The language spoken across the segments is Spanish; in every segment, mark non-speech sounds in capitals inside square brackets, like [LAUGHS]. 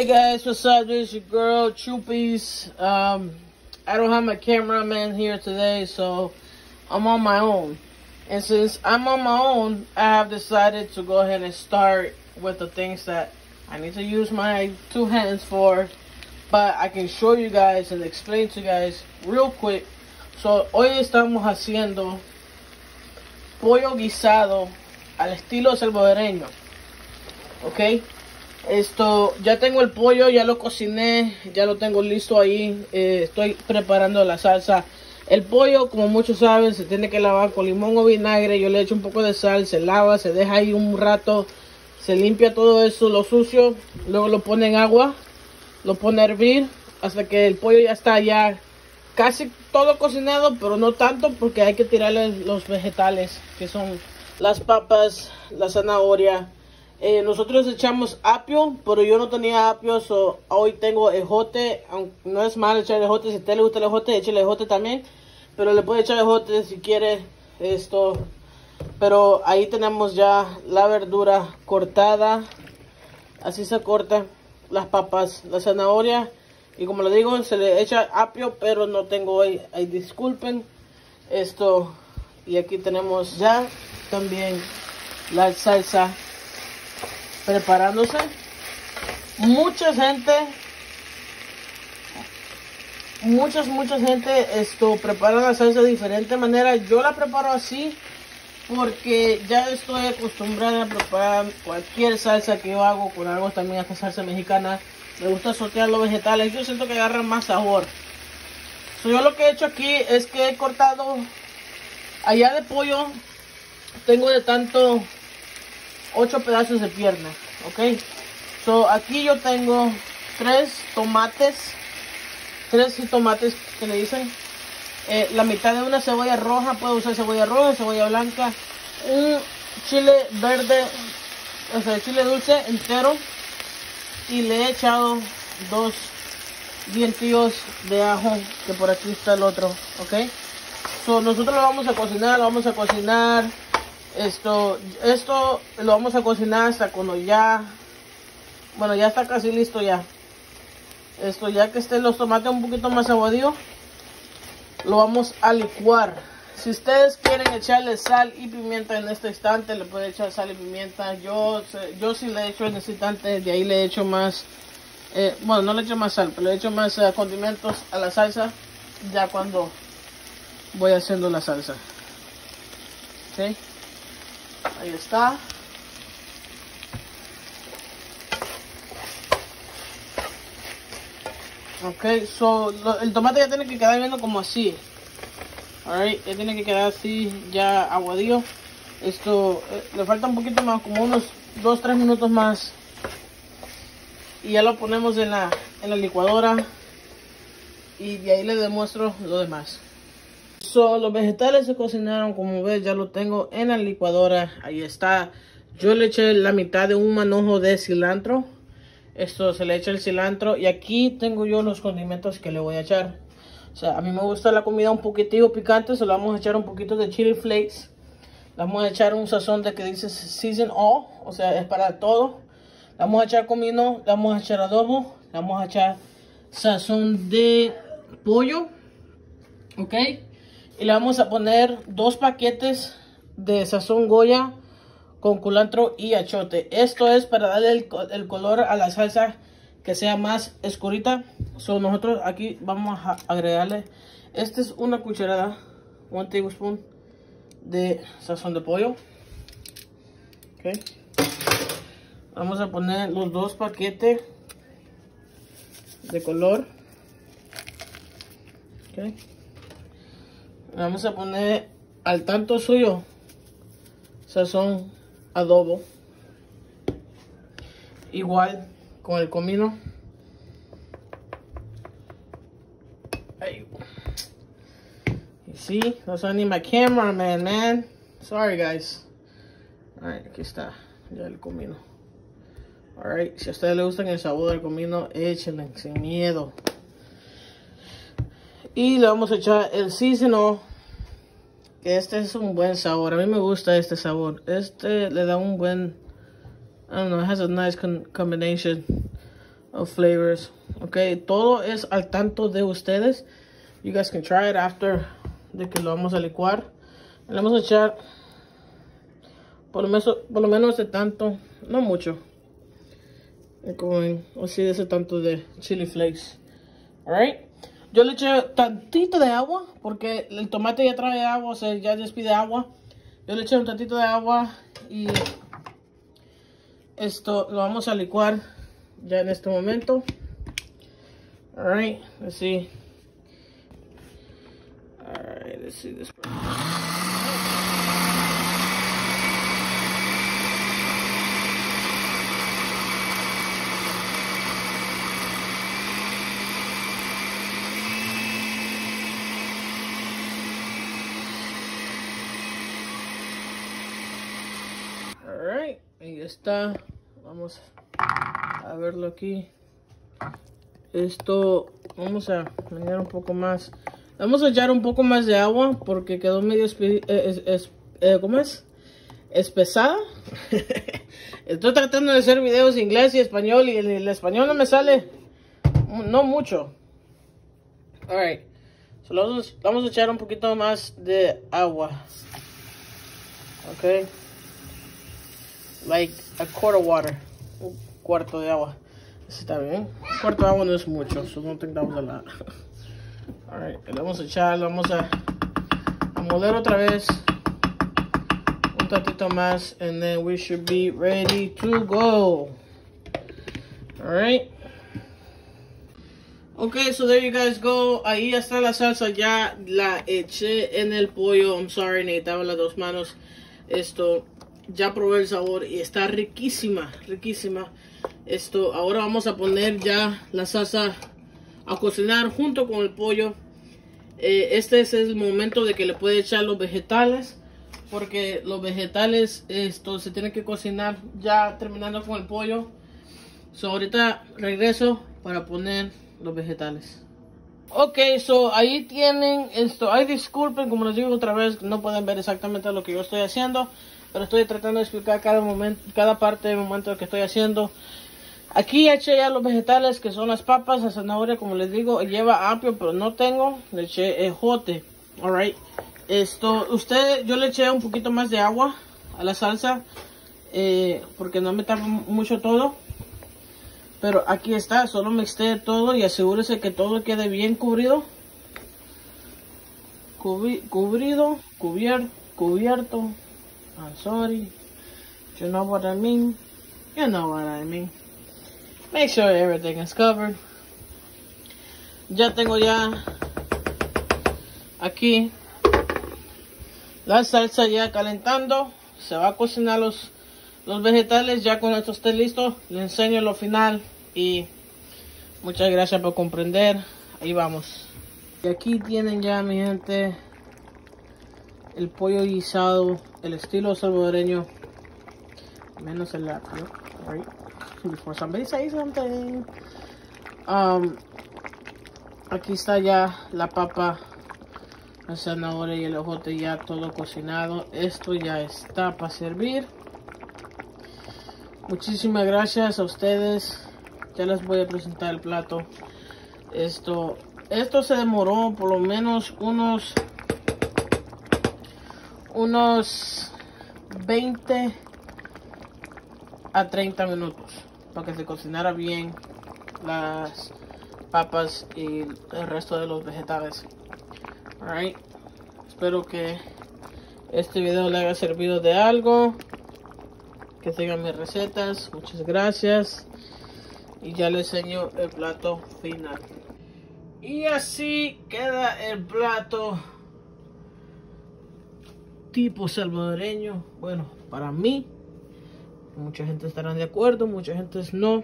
Hey guys, what's up? This is your girl, Chupies. Um, I don't have my cameraman here today, so I'm on my own. And since I'm on my own, I have decided to go ahead and start with the things that I need to use my two hands for. But I can show you guys and explain to you guys real quick. So, hoy estamos haciendo pollo guisado al estilo salvadoreño. ¿Ok? Esto, ya tengo el pollo, ya lo cociné, ya lo tengo listo ahí. Eh, estoy preparando la salsa. El pollo, como muchos saben, se tiene que lavar con limón o vinagre. Yo le echo un poco de sal, se lava, se deja ahí un rato, se limpia todo eso, lo sucio. Luego lo pone en agua, lo pone a hervir hasta que el pollo ya está ya casi todo cocinado, pero no tanto porque hay que tirarle los vegetales, que son las papas, la zanahoria eh, nosotros echamos apio, pero yo no tenía apio, so hoy tengo ejote. No es mal echar ejote, si a usted le gusta el ejote, échale ejote también. Pero le puede echar ejote si quiere esto. Pero ahí tenemos ya la verdura cortada. Así se corta las papas, la zanahoria. Y como le digo, se le echa apio, pero no tengo hoy. Ahí disculpen esto. Y aquí tenemos ya también la salsa preparándose. Mucha gente, muchas, mucha gente esto prepara la salsa de diferente manera. Yo la preparo así porque ya estoy acostumbrada a preparar cualquier salsa que yo hago con algo también esta salsa mexicana. Me gusta sortear los vegetales. Yo siento que agarran más sabor. yo lo que he hecho aquí es que he cortado allá de pollo. Tengo de tanto 8 pedazos de pierna, ok. So, aquí yo tengo tres tomates, tres tomates que le dicen, eh, la mitad de una cebolla roja, puedo usar cebolla roja, cebolla blanca, un chile verde, o sea, chile dulce entero, y le he echado dos dientillos de ajo, que por aquí está el otro, ok. So, nosotros lo vamos a cocinar, lo vamos a cocinar esto, esto lo vamos a cocinar hasta cuando ya, bueno, ya está casi listo ya. Esto, ya que estén los tomates un poquito más aguadillos, lo vamos a licuar. Si ustedes quieren echarle sal y pimienta en este instante, le pueden echar sal y pimienta. Yo, yo sí le echo en este instante, de ahí le echo más, eh, bueno, no le echo más sal, pero le echo más eh, condimentos a la salsa ya cuando voy haciendo la salsa. ¿Sí? Ahí está. Ok, so, el tomate ya tiene que quedar viendo como así. Alright, ya tiene que quedar así, ya aguadillo. Esto, eh, le falta un poquito más, como unos 2-3 minutos más. Y ya lo ponemos en la, en la licuadora. Y de ahí le demuestro lo demás. So, los vegetales se cocinaron, como ves, ya lo tengo en la licuadora. Ahí está. Yo le eché la mitad de un manojo de cilantro. Esto se le echa el cilantro. Y aquí tengo yo los condimentos que le voy a echar. O sea, a mí me gusta la comida un poquitito picante. Se lo vamos a echar un poquito de chili flakes. Le vamos a echar un sazón de que dice season all. O sea, es para todo. Le vamos a echar comino. Le vamos a echar adobo. Le vamos a echar sazón de pollo. Ok. Y le vamos a poner dos paquetes de sazón Goya con culantro y achote. Esto es para darle el, color a la salsa que sea más escurita. So, nosotros aquí vamos a agregarle, esta es una cucharada, un tablespoon de sazón de pollo. Vamos a poner los dos paquetes de color. Okay vamos a poner al tanto suyo. Sazón adobo. Igual con el comino. Ahí. y sí no soy ni my cameraman man. Sorry guys. Alright aquí está ya el comino. Alright si a ustedes les gustan el sabor del comino échenle sin miedo y le vamos a echar el seasonal. Que este es un buen sabor. A mí me gusta este sabor. Este le da un buen... I don't know, it has a nice combination of flavors. Okay, todo es al tanto de ustedes. You guys can try it after de que lo vamos a licuar. Le vamos a echar por lo menos, por lo menos de tanto, no mucho. Como así de ese tanto de chili flakes. Alright. Yo le eché tantito de agua porque el tomate ya trae agua, o sea, ya despide agua. Yo le eché un tantito de agua y esto lo vamos a licuar ya en este momento. Alright, let's see. Alright, let's see this. Ahí está. Vamos a verlo aquí. Esto, vamos a añadir un poco más. Vamos a echar un poco más de agua porque quedó medio, eh, eh, ¿cómo es? Espesada. [LAUGHS] Estoy tratando de hacer videos en inglés y español y el, español no me sale, no mucho. Alright, so vamos, vamos a echar un poquito más de agua. Ok like a quart of water. Un cuarto de agua. Está bien. Un cuarto de agua no es mucho, so don't think that was a lot. Alright, le vamos a echar, le vamos a, a moler otra vez. Un tantito más, and then we should be ready to go. Alright. Okay, so there you guys go. Ahí está la salsa. Ya la eché en el pollo. I'm sorry, necesitaba las dos manos. Esto ya probé el sabor y está riquísima, riquísima. Esto, ahora vamos a poner ya la salsa a cocinar junto con el pollo. Eh, este es el momento de que le puede echar los vegetales. Porque los vegetales, esto se tiene que cocinar ya terminando con el pollo. So, ahorita regreso para poner los vegetales. Ok, so ahí tienen esto. Ay, disculpen, como les digo otra vez, no pueden ver exactamente lo que yo estoy haciendo pero estoy tratando de explicar cada momento, cada parte del momento que estoy haciendo. Aquí eché ya los vegetales que son las papas, la zanahoria, como les digo, lleva apio, pero no tengo. Le eché ejote, alright. Esto, usted, yo le eché un poquito más de agua a la salsa, eh, porque no me tarda mucho todo. Pero aquí está, solo mezclé todo y asegúrese que todo quede bien cubrido. cubrido, cubierto, cubierto. I'm sorry. You know what I mean? You know what I mean. Make sure everything is covered. Ya tengo ya aquí la salsa ya calentando. Se va a cocinar los, los vegetales. Ya con esto esté listo, le enseño lo final. Y muchas gracias por comprender. Ahí vamos. Y aquí tienen ya mi gente el pollo guisado, el estilo salvadoreño, menos el lápiz, right? Before somebody say something. Um, aquí está ya la papa, la zanahoria y el ojote ya todo cocinado. Esto ya está para servir. Muchísimas gracias a ustedes. Ya les voy a presentar el plato. Esto, esto se demoró por lo menos unos unos 20 a 30 minutos para que se cocinara bien las papas y el resto de los vegetales. Alright. Espero que este video le haya servido de algo. Que tengan mis recetas. Muchas gracias. Y ya les enseño el plato final. Y así queda el plato tipo salvadoreño. Bueno, para mí, mucha gente estarán de acuerdo, mucha gente no.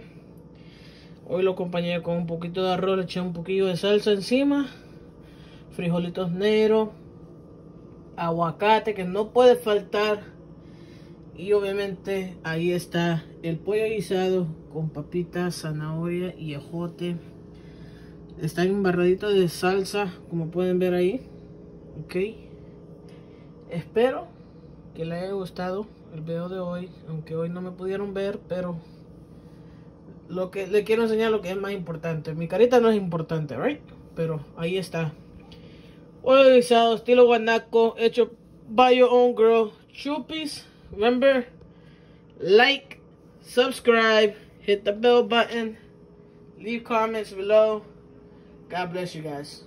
Hoy lo acompañé con un poquito de arroz, eché un poquito de salsa encima, frijolitos negros, aguacate que no puede faltar. Y obviamente ahí está el pollo guisado con papitas, zanahoria y ejote. Está embarradito de salsa, como pueden ver ahí. Ok. Espero que les haya gustado el video de hoy, aunque hoy no me pudieron ver, pero lo que le quiero enseñar lo que es más importante. Mi carita no es importante, right? Pero ahí está. Organizado, estilo guanaco, hecho by your own girl. Chupis, remember, like, subscribe, hit the bell button, leave comments below. God bless you guys.